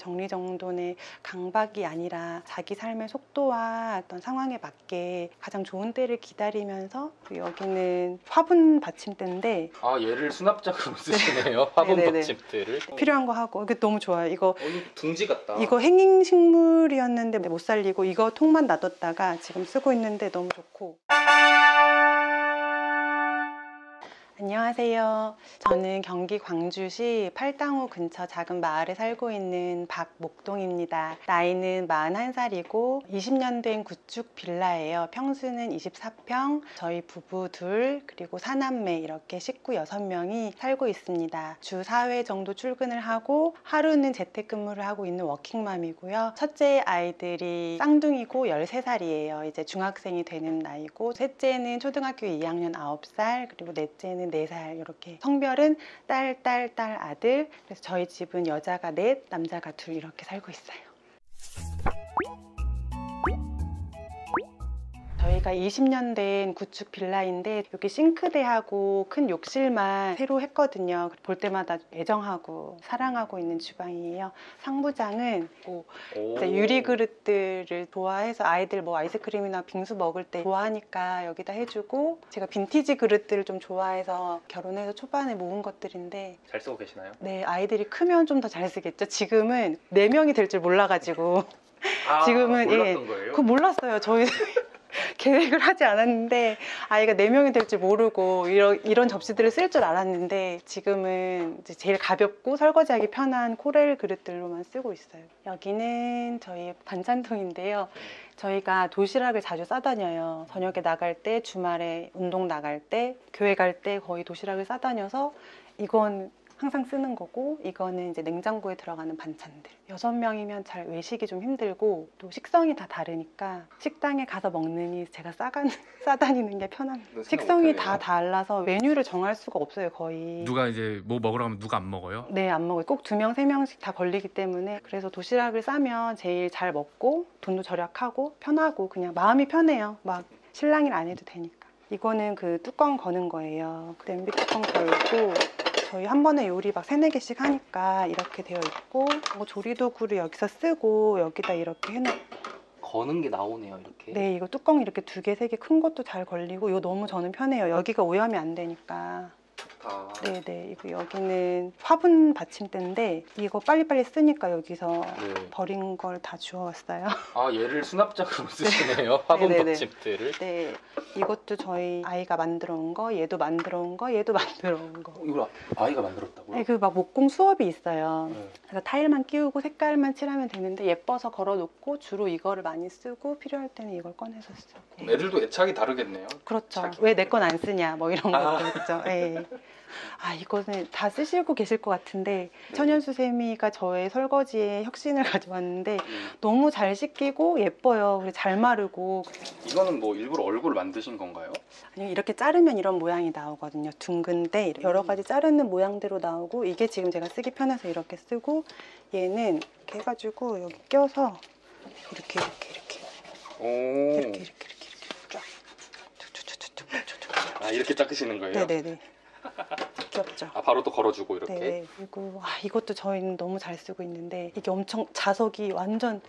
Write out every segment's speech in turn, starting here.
정리정돈의 강박이 아니라 자기 삶의 속도와 어떤 상황에 맞게 가장 좋은 때를 기다리면서 그리고 여기는 화분 받침대인데 아 얘를 수납장으로 쓰시네요. 화분 네네네. 받침대를. 필요한 거 하고 이게 너무 좋아요. 이거 어, 이거 둥지 같다. 이거 행잉 식물이었는데 못 살리고 이거 통만 놔뒀다가 지금 쓰고 있는데 너무 좋고. 안녕하세요. 저는 경기 광주시 팔당호 근처 작은 마을에 살고 있는 박목동입니다. 나이는 41살이고 20년 된 구축 빌라예요. 평수는 24평, 저희 부부 둘, 그리고 사남매 이렇게 식구 6명이 살고 있습니다. 주 4회 정도 출근을 하고 하루는 재택근무를 하고 있는 워킹맘이고요. 첫째 아이들이 쌍둥이고 13살이에요. 이제 중학생이 되는 나이고 셋째는 초등학교 2학년 9살, 그리고 넷째는 4살 이렇게 성별은 딸, 딸, 딸, 아들. 그래서 저희 집은 여자가 넷, 남자가 둘 이렇게 살고 있어요. 저희가 20년 된 구축 빌라인데 여기 싱크대하고 큰 욕실만 새로 했거든요. 볼 때마다 애정하고 사랑하고 있는 주방이에요. 상부장은 뭐 유리 그릇들을 좋아해서 아이들 뭐 아이스크림이나 빙수 먹을 때 좋아하니까 여기다 해주고 제가 빈티지 그릇들을 좀 좋아해서 결혼해서 초반에 모은 것들인데 잘 쓰고 계시나요? 네 아이들이 크면 좀 더 잘 쓰겠죠. 지금은 네 명이 될 줄 몰라가지고 아, 지금은, 예? 그거 몰랐어요. 저희 계획을 하지 않았는데 아이가 네 명이 될 줄 모르고 이런, 이런 접시들을 쓸 줄 알았는데 지금은 제일 가볍고 설거지하기 편한 코렐 그릇들로만 쓰고 있어요. 여기는 저희 반찬통인데요. 저희가 도시락을 자주 싸다녀요. 저녁에 나갈 때, 주말에 운동 나갈 때, 교회 갈 때 거의 도시락을 싸다녀서 이건 항상 쓰는 거고 이거는 이제 냉장고에 들어가는 반찬들. 여섯 명이면 잘 외식이 좀 힘들고 또 식성이 다 다르니까 식당에 가서 먹느니 제가 싸가, 싸다니는 게 편합니다. 식성이 못하네요. 다 달라서 메뉴를 정할 수가 없어요 거의. 누가 이제 뭐 먹으러 가면 누가 안 먹어요? 네, 안 먹어요. 꼭 두 명, 세 명씩 다 걸리기 때문에 그래서 도시락을 싸면 제일 잘 먹고 돈도 절약하고 편하고 그냥 마음이 편해요. 막 신랑일 안 해도 되니까. 이거는 그 뚜껑 거는 거예요. 그 냄비 뚜껑 걸고 저희 한 번에 요리 막 세네 개씩 하니까 이렇게 되어 있고 뭐 조리도구를 여기서 쓰고 여기다 이렇게 해놓고 거는 게 나오네요 이렇게. 네, 이거 뚜껑 이렇게 두 개, 세 개 큰 것도 잘 걸리고 이거 너무 저는 편해요. 여기가 오염이 안 되니까. 다. 네네 이거 여기는 화분 받침대인데 이거 빨리빨리 쓰니까 여기서 네. 버린 걸 다 주워왔어요 아 얘를 수납장으로 쓰시네요. 화분 네네네. 받침대를. 네 이것도 저희 아이가 만들어 온 거 얘도 만들어 온 거 얘도 만들어 온거 어, 이걸 아이가 만들었다고요? 네, 그막 목공 수업이 있어요 네. 그래서 타일만 끼우고 색깔만 칠하면 되는데 예뻐서 걸어놓고 주로 이거를 많이 쓰고 필요할 때는 이걸 꺼내서 쓰고 그럼 애들도 애착이 다르겠네요. 그렇죠. 자기. 왜 내 건 안 쓰냐 뭐 이런 아. 것들 있죠. 예. 아 이거는 다 쓰시고 계실 것 같은데 네. 천연수 세미가 저의 설거지에 혁신을 가져왔는데 음. 너무 잘 씻기고 예뻐요. 그리고 잘 마르고 이거는 뭐 일부러 얼굴 만드신 건가요? 아니 이렇게 자르면 이런 모양이 나오거든요. 둥근데 여러 가지 자르는 모양대로 나오고 이게 지금 제가 쓰기 편해서 이렇게 쓰고 얘는 이렇게 해가지고 여기 껴서 이렇게 이렇게 이렇게 오. 이렇게 이렇게 이렇게 이렇게 쫙. 아 이렇게 닦으시는 거예요? 네네네. 귀엽죠. 아 바로 또 걸어주고 이렇게. 네, 그리고 아, 이것도 저희는 너무 잘 쓰고 있는데 이게 엄청 자석이 완전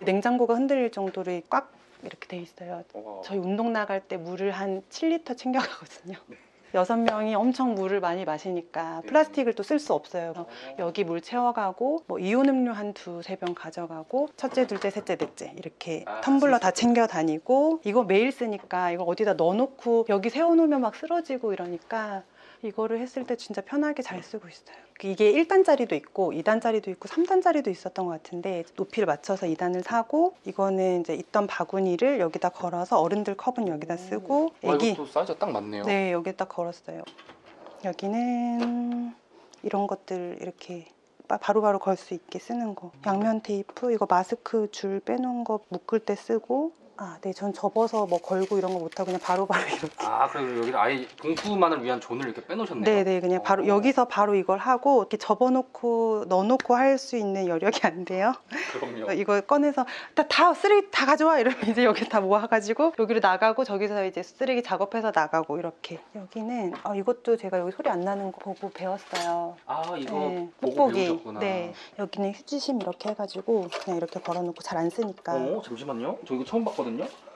냉장고가 흔들릴 정도로 꽉 이렇게 돼 있어요. 와. 저희 운동 나갈 때 물을 한 7리터 챙겨가거든요. 네. 여섯 명이 엄청 물을 많이 마시니까 네. 플라스틱을 또 쓸 수 없어요. 그래서 여기 물 채워가고 뭐 이온 음료 한 두 세 병 가져가고 첫째, 둘째, 셋째, 넷째 이렇게 아, 텀블러 다? 챙겨 다니고 이거 매일 쓰니까 이거 어디다 넣어놓고 여기 세워놓으면 막 쓰러지고 이러니까 이거를 했을 때 진짜 편하게 잘 쓰고 있어요. 이게 1단짜리도 있고 2단짜리도 있고 3단짜리도 있었던 것 같은데 높이를 맞춰서 2단을 사고 이거는 이제 있던 바구니를 여기다 걸어서 어른들 컵은 여기다 쓰고 와 애기 이것도 사이즈가 딱 맞네요. 네 여기다 걸었어요. 여기는 이런 것들 이렇게 바- 바로바로 걸 수 있게 쓰는 거 양면 테이프 이거 마스크 줄 빼놓은 거 묶을 때 쓰고 아, 네, 전 접어서 뭐 걸고 이런 거 못하고 그냥 바로 바로 이렇게. 아 그래서 여기 아예 봉투만을 위한 존을 이렇게 빼놓으셨네요. 네, 네, 그냥 바로 어. 여기서 바로 이걸 하고 이렇게 접어놓고 넣어놓고 할 수 있는 여력이 안 돼요. 그럼요. 이거 꺼내서 다, 다 쓰레기 다 가져와 이러면 이제 여기 다 모아가지고 여기로 나가고 저기서 이제 쓰레기 작업해서 나가고 이렇게 여기는 아, 이것도 제가 여기 소리 안 나는 거 보고 배웠어요. 아 이거 네, 뽁뽁이. 네, 여기는 휴지심 이렇게 해가지고 그냥 이렇게 걸어놓고 잘 안 쓰니까. 어 잠시만요. 저 이거 처음 봤거든요.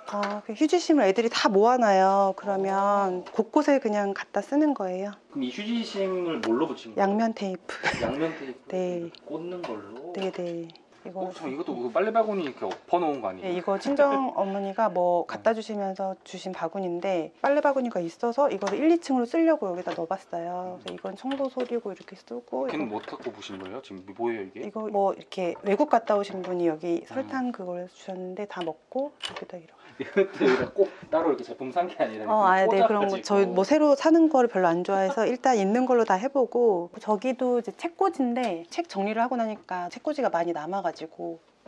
아, 그 휴지심을 애들이 다 모아놔요. 그러면 곳곳에 그냥 갖다 쓰는 거예요. 그럼 이 휴지심을 뭘로 붙인 거예요? 양면 테이프. 양면 테이프 네. 꽂는 걸로. 네네. 이거. 어, 참 이것도 그 빨래 바구니 이렇게 엎어놓은 거 아니에요? 네, 이거 친정 어머니가 뭐 갖다 주시면서 주신 바구니인데 빨래 바구니가 있어서 이거를 1, 2층으로 쓰려고 여기다 넣어봤어요. 그래서 이건 청소 소리고 이렇게 쓰고 걔는 뭐 갖고 보신 거예요? 지금 뭐예요 이게? 이거 뭐 이렇게 외국 갔다 오신 분이 여기 설탕 그걸 주셨는데 다 먹고 여기다 이렇게. 이것도 꼭 따로 이렇게 제품 산 게 아니라 어, 아, 네 그런 거. 저희 뭐 새로 사는 거를 별로 안 좋아해서 일단 있는 걸로 다 해보고 저기도 이제 책꽂이인데 책 정리를 하고 나니까 책꽂이가 많이 남아가지고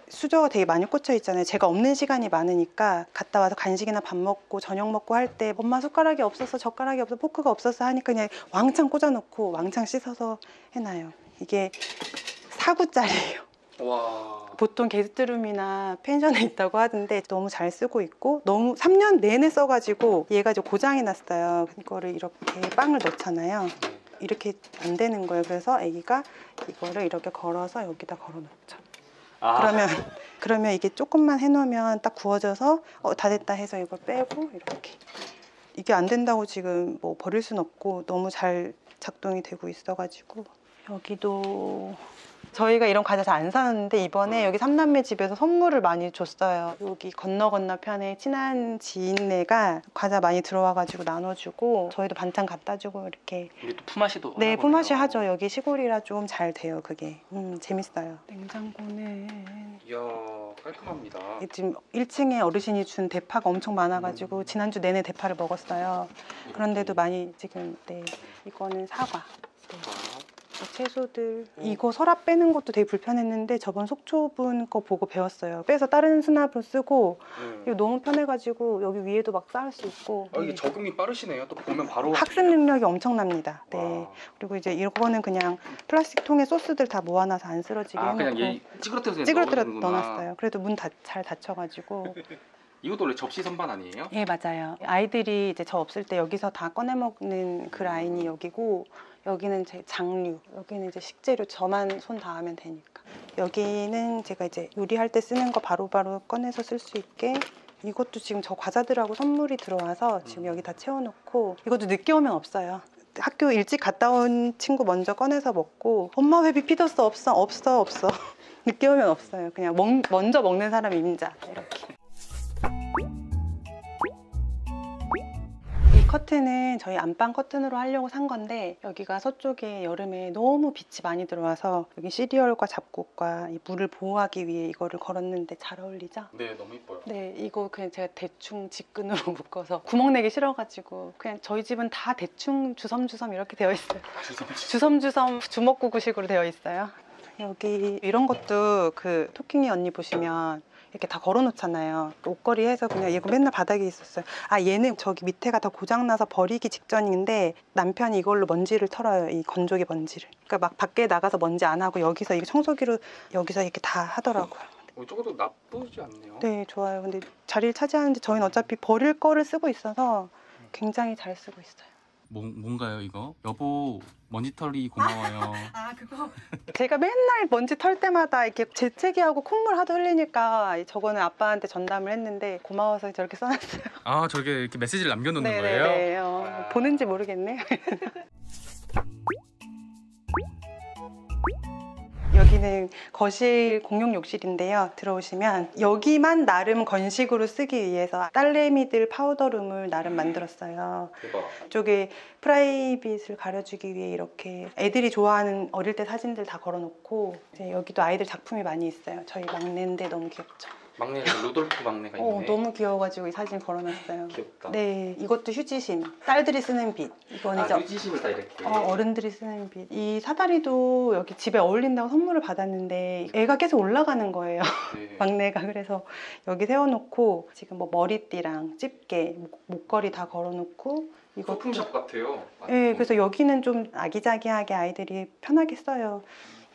수저가 되게 많이 꽂혀 있잖아요. 제가 없는 시간이 많으니까 갔다 와서 간식이나 밥 먹고 저녁 먹고 할 때 엄마 숟가락이 없어서 젓가락이 없어 포크가 없어서 하니까 그냥 왕창 꽂아놓고 왕창 씻어서 해놔요. 이게 4구짜리예요. 와. 보통 게스트룸이나 펜션에 있다고 하던데 너무 잘 쓰고 있고 너무 3년 내내 써가지고 얘가 이제 고장이 났어요. 이거를 이렇게 빵을 넣잖아요. 네. 이렇게 안 되는 거예요. 그래서 아기가 이거를 이렇게 걸어서 여기다 걸어놓죠. 아, 그러면 그러면 이게 조금만 해놓으면 딱 구워져서 어, 다 됐다 해서 이걸 빼고 이렇게. 이게 안 된다고 지금 뭐 버릴 순 없고 너무 잘 작동이 되고 있어가지고. 여기도 저희가 이런 과자 잘 안 사는데 이번에 여기 삼남매 집에서 선물을 많이 줬어요. 여기 건너 건너편에 친한 지인네가 과자 많이 들어와가지고 나눠주고 저희도 반찬 갖다주고 이렇게 우리 또 품앗이도 네, 품앗이. 하죠. 여기 시골이라 좀 잘 돼요, 그게. 음, 재밌어요. 냉장고는 이야 깔끔합니다. 지금 1층에 어르신이 준 대파가 엄청 음. 많아가지고 지난주 내내 대파를 먹었어요. 그런데도 많이 지금 네, 이거는 사과. 네, 채소들 음. 이거 서랍 빼는 것도 되게 불편했는데 저번 속초분 거 보고 배웠어요. 빼서 다른 수납으로 쓰고 네. 이거 너무 편해가지고 여기 위에도 막 쌓을 수 있고 아, 이게 네. 적응이 빠르시네요. 또 보면 바로 학습 능력이 엄청납니다. 네. 와. 그리고 이제 이거는 그냥 플라스틱 통에 소스들 다 모아놔서 안 쓰러지게 아 그냥 얘 찌그러뜨려서 찌그러뜨려. 넣어놨어요. 그래도 문 잘 닫혀가지고. 이것도 원래 접시 선반 아니에요? 예 맞아요. 아이들이 이제 저 없을 때 여기서 다 꺼내 먹는 그 라인이 여기고 여기는 제 장류, 여기는 이제 식재료 저만 손 닿으면 되니까. 여기는 제가 이제 요리할 때 쓰는 거 바로바로 꺼내서 쓸 수 있게. 이것도 지금 저 과자들하고 선물이 들어와서 지금 음. 여기 다 채워놓고 이것도 늦게 오면 없어요. 학교 일찍 갔다 온 친구 먼저 꺼내서 먹고 엄마 왜 비피더스 없어 없어 없어 늦게 오면 없어요. 그냥 먹, 먼저 먹는 사람이 임자 이렇게. 커튼은 저희 안방 커튼으로 하려고 산 건데 여기가 서쪽에 여름에 너무 빛이 많이 들어와서 여기 시리얼과 잡곡과 이 물을 보호하기 위해 이거를 걸었는데 잘 어울리죠? 네 너무 이뻐요. 네, 이거 그냥 제가 대충 직근으로 묶어서 구멍 내기 싫어가지고 그냥 저희 집은 다 대충 주섬주섬 이렇게 되어 있어요. 주섬주섬. 주섬주섬 주먹구구식으로 되어 있어요. 여기 이런 것도 그 토킹이 언니 보시면 이렇게 다 걸어놓잖아요. 옷걸이 해서 그냥 이거 맨날 바닥에 있었어요. 아 얘는 저기 밑에가 다 고장나서 버리기 직전인데 남편이 이걸로 먼지를 털어요. 이 건조기 먼지를. 그러니까 막 밖에 나가서 먼지 안 하고 여기서 이 청소기로 여기서 이렇게 다 하더라고요. 어, 저것도 나쁘지 않네요. 네, 좋아요. 근데 자리를 차지하는데 저희는 어차피 버릴 거를 쓰고 있어서 굉장히 잘 쓰고 있어요. 뭐, 뭔가요 이거? 여보 먼지털이 고마워요. 아 그거 제가 맨날 먼지 털 때마다 이렇게 재채기하고 콧물 하도 흘리니까 저거는 아빠한테 전담을 했는데 고마워서 저렇게 써놨어요. 아 저게 이렇게 메시지를 남겨놓는 거예요? 네네네. 어, 아. 보는지 모르겠네. 여기는 거실 공용 욕실인데요. 들어오시면 여기만 나름 건식으로 쓰기 위해서 딸내미들 파우더룸을 나름 만들었어요. 대박. 이쪽에 프라이빗을 가려주기 위해 이렇게 애들이 좋아하는 어릴 때 사진들 다 걸어놓고 이제 여기도 아이들 작품이 많이 있어요. 저희 막내인데 너무 귀엽죠. 막내가 루돌프 막내가 어, 있네. 너무 귀여워가지고 이 사진 걸어놨어요. 귀엽다. 네, 이것도 휴지심. 딸들이 쓰는 빛. 이건 이제 아, 휴지심을 다 이렇게. 어, 어른들이 쓰는 빛. 이 사다리도 여기 집에 어울린다고 선물을 받았는데 애가 계속 올라가는 거예요. 네. 막내가 그래서 여기 세워놓고 지금 뭐 머리띠랑 집게, 목- 목걸이 다 걸어놓고 이거 소품샵 같아요. 네, 그래서 여기는 좀 아기자기하게 아이들이 편하게 써요.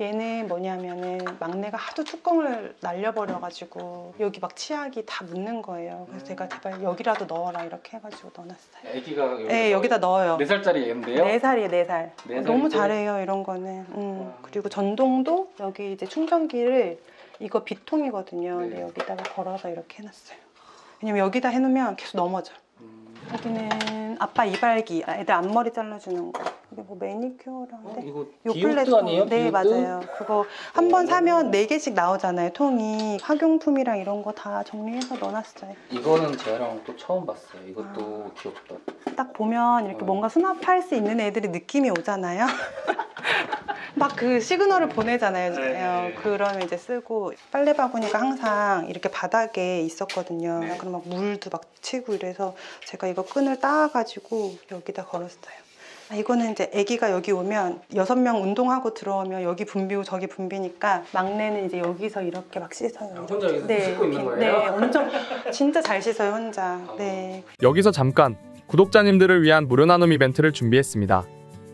얘는 뭐냐면은 막내가 하도 뚜껑을 날려버려가지고 여기 막 치약이 다 묻는 거예요. 그래서 제가 제발 여기라도 넣어라 이렇게 해가지고 넣어놨어요. 아기가 여기 네, 여기다 넣어요. 네 살짜리 애인데요. 네 살이에요, 네 살. 네 너무? 잘해요, 이런 거는. 음. 와. 그리고 전동도 여기 이제 충전기를 이거 비통이거든요. 네. 근데 여기다가 걸어서 이렇게 해놨어요. 왜냐면 여기다 해놓으면 계속 넘어져. 음. 여기는 아빠 이발기, 아, 애들 앞머리 잘라주는 거. 이게 뭐 매니큐어라는데. 어, 이거 요플레 디오트 아니에요? 네 디오트? 맞아요. 그거 한번 오. 사면 네 개씩 나오잖아요. 통이 학용품이랑 이런 거 다 정리해서 넣어놨어요. 이거는 제아랑 또 처음 봤어요. 이것도 아. 귀엽다. 딱 보면 이렇게 어. 뭔가 수납할 수 있는 애들이 느낌이 오잖아요. 막 그 시그널을 보내잖아요. 네. 어, 그러면 이제 쓰고 빨래 바구니가 항상 이렇게 바닥에 있었거든요. 네. 그럼 막 물도 막 치고 이래서 제가 이거 끈을 따가지고 여기다 걸었어요. 아, 이거는 이제 아기가 여기 오면 여섯 명 운동하고 들어오면 여기 분비고 저기 분비니까 막내는 이제 여기서 이렇게 막 씻어요. 아, 혼자 여기서 씻고 있는. 거예요? 네, 엄청 진짜 잘 씻어요 혼자. 네, 여기서 잠깐 구독자님들을 위한 무료 나눔 이벤트를 준비했습니다.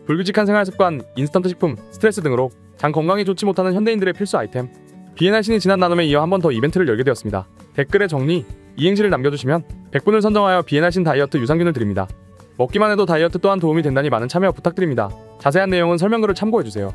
불규칙한 생활 습관, 인스턴트 식품, 스트레스 등으로 장 건강에 좋지 못하는 현대인들의 필수 아이템. 비엔할 신이 지난 나눔에 이어 한 번 더 이벤트를 열게 되었습니다. 댓글에 정리, 이행시를 남겨주시면 100분을 선정하여 비엔할 신 다이어트 유산균을 드립니다. 먹기만 해도 다이어트 또한 도움이 된다니 많은 참여 부탁드립니다. 자세한 내용은 설명글을 참고해주세요.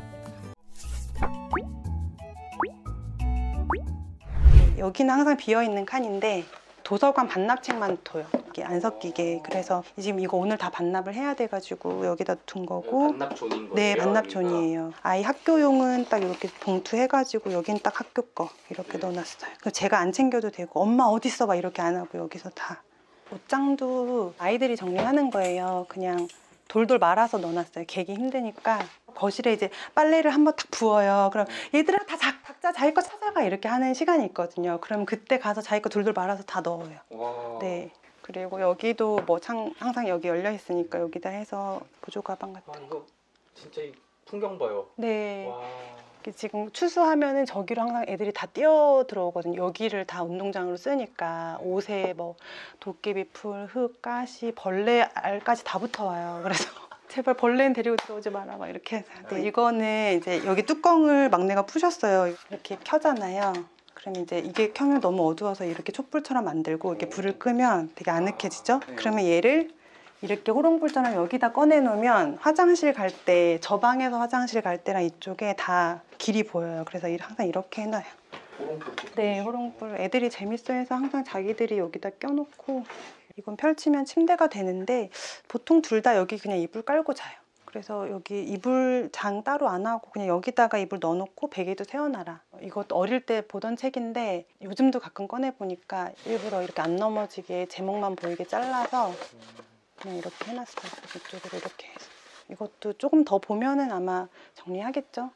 여기는 항상 비어 있는 칸인데 도서관 반납책만 둬요. 이게 안 섞이게. 그래서 지금 이거 오늘 다 반납을 해야 돼가지고 여기다 둔 거고. 반납존인 거예요. 네? 반납존이에요. 아이 학교용은 딱 이렇게 봉투 해가지고 여긴 딱 학교 거 이렇게 네. 넣어놨어요. 그럼 제가 안 챙겨도 되고 엄마 어디 있어? 막 이렇게 안 하고 여기서 다. 옷장도 아이들이 정리하는 거예요. 그냥 돌돌 말아서 넣어놨어요. 개기 힘드니까 거실에 이제 빨래를 한번 탁 부어요. 그럼 얘들아 다 자- 각자 자기 거 찾아가 이렇게 하는 시간이 있거든요. 그럼 그때 가서 자기 거 돌돌 말아서 다 넣어요. 와. 네. 그리고 여기도 뭐 창, 항상 여기 열려 있으니까 여기다 해서 보조 가방 같은 와 이거 진짜 이 풍경 봐요. 네. 와. 지금 추수하면은 저기로 항상 애들이 다 뛰어 들어오거든요. 여기를 다 운동장으로 쓰니까 옷에 뭐 도깨비 풀, 흙, 가시, 벌레 알까지 다 붙어와요. 그래서 제발 벌레는 데리고 들어오지 마라 막 이렇게. 네, 이거는 이제 여기 뚜껑을 막내가 푸셨어요. 이렇게 켜잖아요. 그러면 이제 이게 켜면 너무 어두워서 이렇게 촛불처럼 만들고 이렇게 불을 끄면 되게 아늑해지죠. 네. 그러면 얘를 이렇게 호롱불처럼 여기다 꺼내 놓으면 화장실 갈 때 저 방에서 화장실 갈 때랑 이쪽에 다 길이 보여요. 그래서 이- 항상 이렇게 해놔요. 호롱불. 네, 호롱불. 애들이 재밌어해서 항상 자기들이 여기다 껴놓고 이건 펼치면 침대가 되는데 보통 둘 다 여기 그냥 이불 깔고 자요. 그래서 여기 이불 장 따로 안 하고 그냥 여기다가 이불 넣어놓고 베개도 세워놔라. 이것도 어릴 때 보던 책인데 요즘도 가끔 꺼내 보니까 일부러 이렇게 안 넘어지게 제목만 보이게 잘라서 그냥 이렇게 해놨어요. 이쪽으로 이렇게 해서. 이것도 조금 더 보면은 아마 정리하겠죠.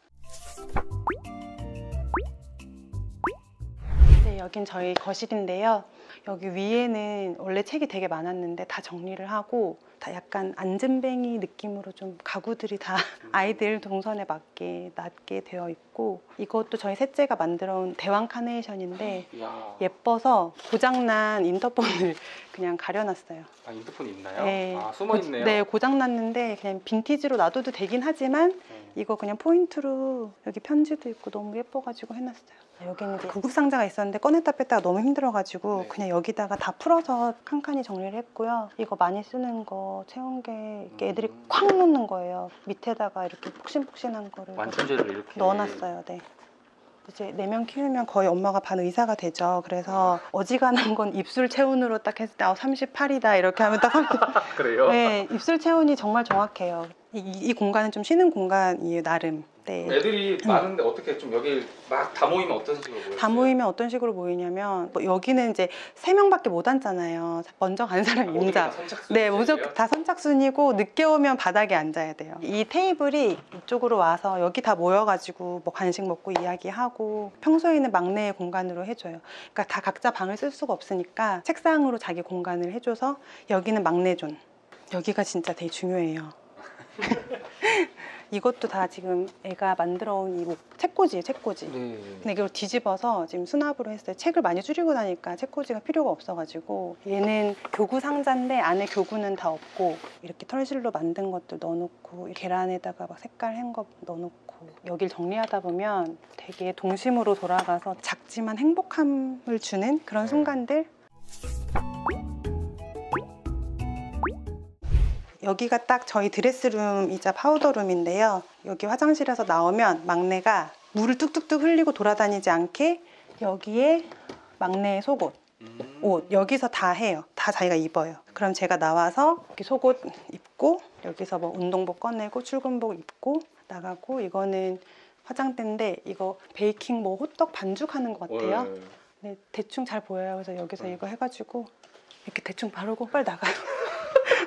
네, 여긴 저희 거실인데요. 여기 위에는 원래 책이 되게 많았는데 다 정리를 하고 다 약간 안전뱅이 느낌으로 좀 가구들이 다 아이들 동선에 맞게 놨게 되어 있고 이것도 저희 셋째가 만들어 온 대왕 카네이션인데 이야. 예뻐서 고장난 인터폰을 그냥 가려놨어요. 아 인터폰 있나요? 네. 아 숨어 있네요. 네, 고장났는데 그냥 빈티지로 놔둬도 되긴 하지만 네. 이거 그냥 포인트로 여기 편지도 있고 너무 예뻐가지고 해놨어요. 여기는 이제 구급 상자가 있었는데 꺼냈다 뺐다가 너무 힘들어가지고 네. 그냥 여기다가 다 풀어서 칸칸이 정리를 했고요. 이거 많이 쓰는 거 채운 게 이렇게 애들이 음. 콱 놓는 거예요. 밑에다가 이렇게 폭신폭신한 거를 완충제를 이렇게 넣어놨어요. 네. 이제 네 명 키우면 거의 엄마가 반 의사가 되죠. 그래서 어지간한 건 입술 체온으로 딱 했을 때 아, 38이다 이렇게 하면 딱 그래요? 네, 입술 체온이 정말 정확해요. 이, 이- 이 공간은 좀 쉬는 공간이에요, 나름. 네. 애들이 많은데 어떻게 좀 여기 막 다 모이면 어떤 식으로 모여요? 다 모이면 어떤 식으로 모이냐면 뭐 여기는 이제 세 명밖에 못 앉잖아요. 먼저 간 사람이 임자. 네, 무조건 다 선착순이고 늦게 오면 바닥에 앉아야 돼요. 이 테이블이 이쪽으로 와서 여기 다 모여가지고 뭐 간식 먹고 이야기하고 평소에는 막내의 공간으로 해줘요. 그러니까 다 각자 방을 쓸 수가 없으니까 책상으로 자기 공간을 해줘서 여기는 막내 존. 여기가 진짜 되게 중요해요. 이것도 다 지금 애가 만들어 온 이 책꽂이에요, 책꽂이. 네. 근데 이걸 뒤집어서 지금 수납으로 했어요. 책을 많이 줄이고 나니까 책꽂이가 필요가 없어가지고 얘는 교구 상자인데 안에 교구는 다 없고 이렇게 털실로 만든 것들 넣어놓고 계란에다가 막 색깔 한 거 넣어놓고 여길 정리하다 보면 되게 동심으로 돌아가서 작지만 행복함을 주는 그런 순간들 여기가 딱 저희 드레스룸이자 파우더룸인데요. 여기 화장실에서 나오면 막내가 물을 뚝뚝뚝 흘리고 돌아다니지 않게 여기에 막내의 속옷, 음. 옷 여기서 다 해요. 다 자기가 입어요. 그럼 제가 나와서 이렇게 속옷 입고 여기서 뭐 운동복 꺼내고 출근복 입고 나가고 이거는 화장대인데 이거 베이킹 뭐 호떡 반죽하는 것 같아요. 네. 네, 대충 잘 보여요. 그래서 여기서 음. 이거 해가지고 이렇게 대충 바르고 빨리 나가요.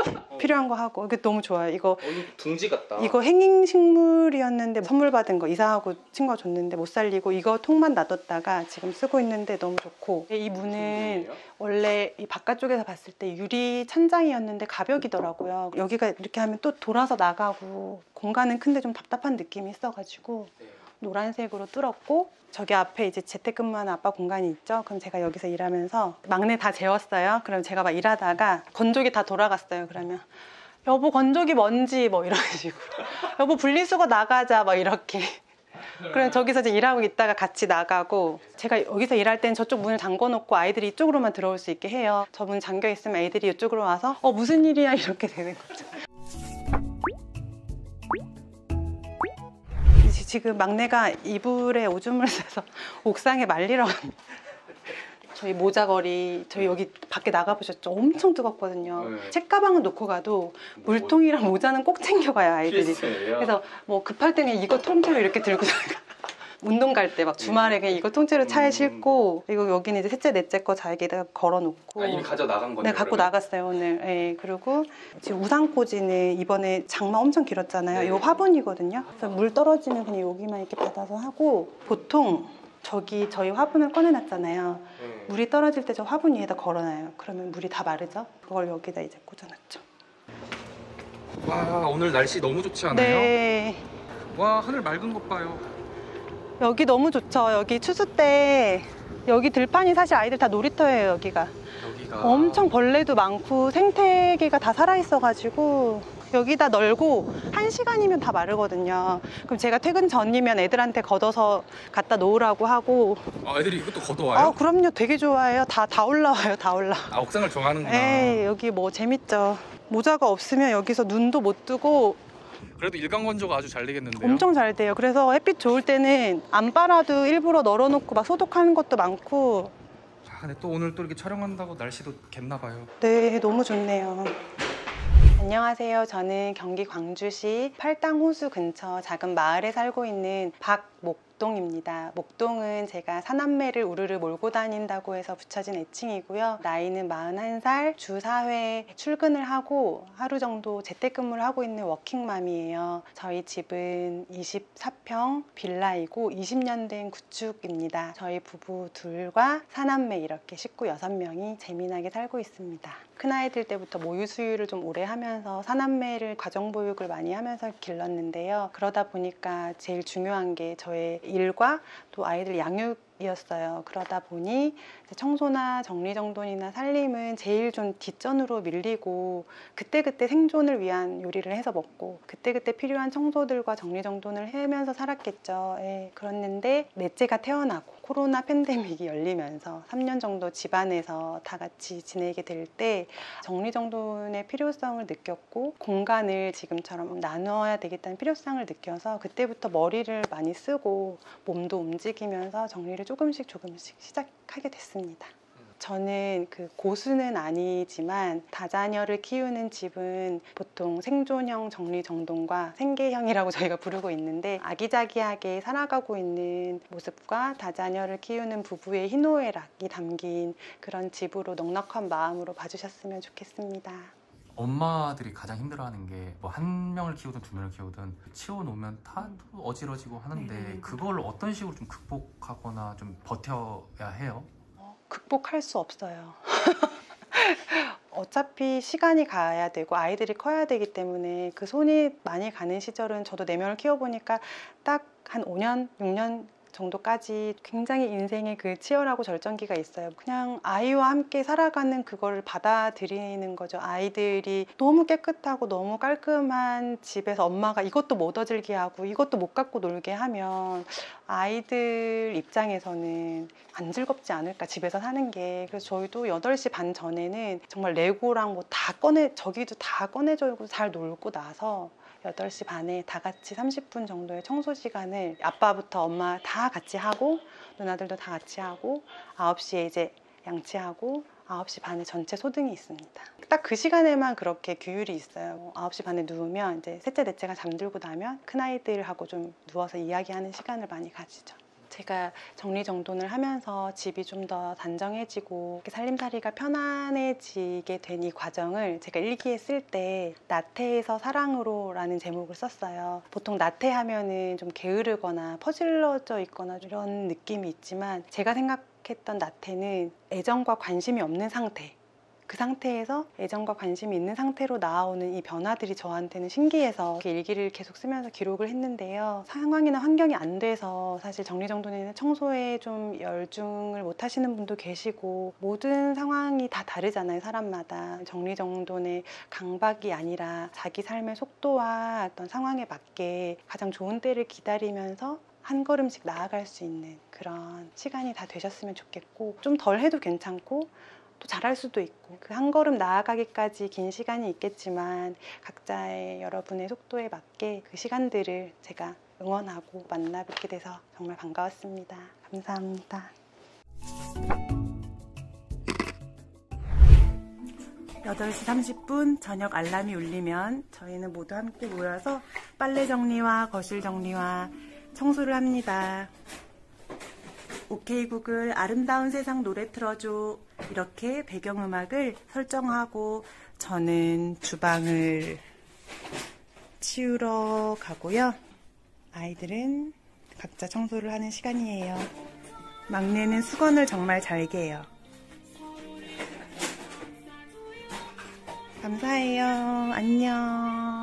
필요한 거 하고 이게 너무 좋아요. 이거 어, 이거 둥지 같다. 이거 행잉 식물이었는데 선물 받은 거 이사하고 친구가 줬는데 못 살리고 이거 통만 놔뒀다가 지금 쓰고 있는데 너무 좋고 이 문은 무슨 원래 이 바깥쪽에서 봤을 때 유리 천장이었는데 가벽이더라고요. 여기가 이렇게 하면 또 돌아서 나가고 공간은 큰데 좀 답답한 느낌이 있어가지고 네. 노란색으로 뚫었고 저기 앞에 이제 재택근무하는 아빠 공간이 있죠. 그럼 제가 여기서 일하면서 막내 다 재웠어요. 그럼 제가 막 일하다가 건조기 다 돌아갔어요. 그러면 여보 건조기 뭔지 뭐 이런 식으로 여보 분리수거 나가자 막 이렇게 그럼 저기서 이제 일하고 있다가 같이 나가고 제가 여기서 일할 땐 저쪽 문을 잠궈 놓고 아이들이 이쪽으로만 들어올 수 있게 해요. 저 문 잠겨 있으면 애들이 이쪽으로 와서 어 무슨 일이야 이렇게 되는 거죠. 지- 지금 막내가 이불에 오줌을 싸서 옥상에 말리러 갑니다. 저희 모자걸이 저희 여기 밖에 나가 보셨죠? 엄청 뜨겁거든요. 네. 책가방은 놓고 가도 뭐 물통이랑 모자는 꼭 챙겨가요 아이들이. 필수예요. 그래서 뭐 급할 때는 이거 통째로 이렇게 들고 나가. 운동 갈 때 막 주말에 그냥 이거 통째로 차에 음. 싣고 그리고 여기는 이제 셋째 넷째 거 자기에다가 걸어놓고 아, 이미 가져 나간 건데. 네, 갖고 나갔어요 오늘. 예, 그리고 지금 우산꽂이는 이번에 장마 엄청 길었잖아요. 네. 이거 화분이거든요. 그래서 물 떨어지면 그냥 여기만 이렇게 받아서 하고 보통 저기 저희 화분을 꺼내놨잖아요. 네. 물이 떨어질 때 저 화분 위에다 걸어놔요. 그러면 물이 다 마르죠. 그걸 여기다 이제 꽂아놨죠. 와 오늘 날씨 너무 좋지 않아요? 네. 와 하늘 맑은 것 봐요. 여기 너무 좋죠. 여기 추수 때 여기 들판이 사실 아이들 다 놀이터예요. 여기가 여기가 엄청 벌레도 많고 생태계가 다 살아 있어가지고 여기다 널고 한 시간이면 다 마르거든요. 그럼 제가 퇴근 전이면 애들한테 걷어서 갖다 놓으라고 하고 아, 애들이 이것도 아 걷어와요? 그럼요. 되게 좋아해요. 다 다 올라와요. 다 올라. 아 옥상을 좋아하는구나. 에이 여기 뭐 재밌죠. 모자가 없으면 여기서 눈도 못 뜨고 그래도 일광 건조가 아주 잘 되겠는데요? 엄청 잘 돼요. 그래서 햇빛 좋을 때는 안 빨아도 일부러 널어놓고 막 소독하는 것도 많고 아, 근데 또 오늘 또 이렇게 촬영한다고 날씨도 겠나 봐요. 네, 너무 좋네요. 안녕하세요. 저는 경기 광주시 팔당 호수 근처 작은 마을에 살고 있는 박목 동입니다. 목동은 제가 사남매를 우르르 몰고 다닌다고 해서 붙여진 애칭이고요. 나이는 41살, 주 4회 출근을 하고 하루 정도 재택근무를 하고 있는 워킹맘이에요. 저희 집은 24평 빌라이고 20년 된 구축입니다. 저희 부부 둘과 사남매 이렇게 식구 6명이 재미나게 살고 있습니다. 큰아이들 때부터 모유 수유를 좀 오래 하면서 사남매를 가정보육을 많이 하면서 길렀는데요. 그러다 보니까 제일 중요한 게 저의 일과 또 아이들 양육 이었어요. 그러다 보니 청소나 정리정돈이나 살림은 제일 좀 뒷전으로 밀리고 그때그때 생존을 위한 요리를 해서 먹고 그때그때 필요한 청소들과 정리정돈을 하면서 살았겠죠. 예, 그랬는데 넷째가 태어나고 코로나 팬데믹이 열리면서 3년 정도 집안에서 다 같이 지내게 될 때 정리정돈의 필요성을 느꼈고 공간을 지금처럼 나눠야 되겠다는 필요성을 느껴서 그때부터 머리를 많이 쓰고 몸도 움직이면서 정리를 조금씩 조금씩 시작하게 됐습니다. 저는 그 고수는 아니지만 다자녀를 키우는 집은 보통 생존형 정리정돈과 생계형이라고 저희가 부르고 있는데 아기자기하게 살아가고 있는 모습과 다자녀를 키우는 부부의 희노애락이 담긴 그런 집으로 넉넉한 마음으로 봐주셨으면 좋겠습니다. 엄마들이 가장 힘들어하는 게 뭐 한 명을 키우든 두 명을 키우든 치워놓으면 다또 어지러지고 하는데 네. 그걸 어떤 식으로 좀 극복하거나 좀 버텨야 해요? 어, 극복할 수 없어요. 어차피 시간이 가야 되고 아이들이 커야 되기 때문에 그 손이 많이 가는 시절은 저도 내면을 키워보니까 딱 한 5년, 6년 정도까지 굉장히 인생의 그 치열하고 절정기가 있어요. 그냥 아이와 함께 살아가는 그거를 받아들이는 거죠. 아이들이 너무 깨끗하고 너무 깔끔한 집에서 엄마가 이것도 못 어질게 하고 이것도 못 갖고 놀게 하면 아이들 입장에서는 안 즐겁지 않을까 집에서 사는 게 그래서 저희도 8시 반 전에는 정말 레고랑 뭐 다 꺼내 저기도 다 꺼내줘고 잘 놀고 나서 8시 반에 다 같이 30분 정도의 청소 시간을 아빠부터 엄마 다 같이 하고 누나들도 다 같이 하고 9시에 이제 양치하고 9시 반에 전체 소등이 있습니다. 딱 그 시간에만 그렇게 규율이 있어요. 9시 반에 누우면 이제 셋째, 넷째가 잠들고 나면 큰아이들하고 좀 누워서 이야기하는 시간을 많이 가지죠. 제가 정리정돈을 하면서 집이 좀 더 단정해지고 살림살이가 편안해지게 된 이 과정을 제가 일기에 쓸 때 나태에서 사랑으로 라는 제목을 썼어요. 보통 나태하면은 좀 게으르거나 퍼질러져 있거나 이런 느낌이 있지만 제가 생각했던 나태는 애정과 관심이 없는 상태. 그 상태에서 애정과 관심이 있는 상태로 나오는 이 변화들이 저한테는 신기해서 일기를 계속 쓰면서 기록을 했는데요. 상황이나 환경이 안 돼서 사실 정리정돈이나 청소에 좀 열중을 못 하시는 분도 계시고 모든 상황이 다 다르잖아요, 사람마다. 정리정돈의 강박이 아니라 자기 삶의 속도와 어떤 상황에 맞게 가장 좋은 때를 기다리면서 한 걸음씩 나아갈 수 있는 그런 시간이 다 되셨으면 좋겠고 좀 덜 해도 괜찮고 또 잘할 수도 있고 그 한 걸음 나아가기까지 긴 시간이 있겠지만 각자의 여러분의 속도에 맞게 그 시간들을 제가 응원하고 만나 뵙게 돼서 정말 반가웠습니다. 감사합니다. 8시 30분 저녁 알람이 울리면 저희는 모두 함께 모여서 빨래 정리와 거실 정리와 청소를 합니다. 오케이 구글 아름다운 세상 노래 틀어줘 이렇게 배경음악을 설정하고 저는 주방을 치우러 가고요. 아이들은 각자 청소를 하는 시간이에요. 막내는 수건을 정말 잘 개요. 감사해요. 안녕.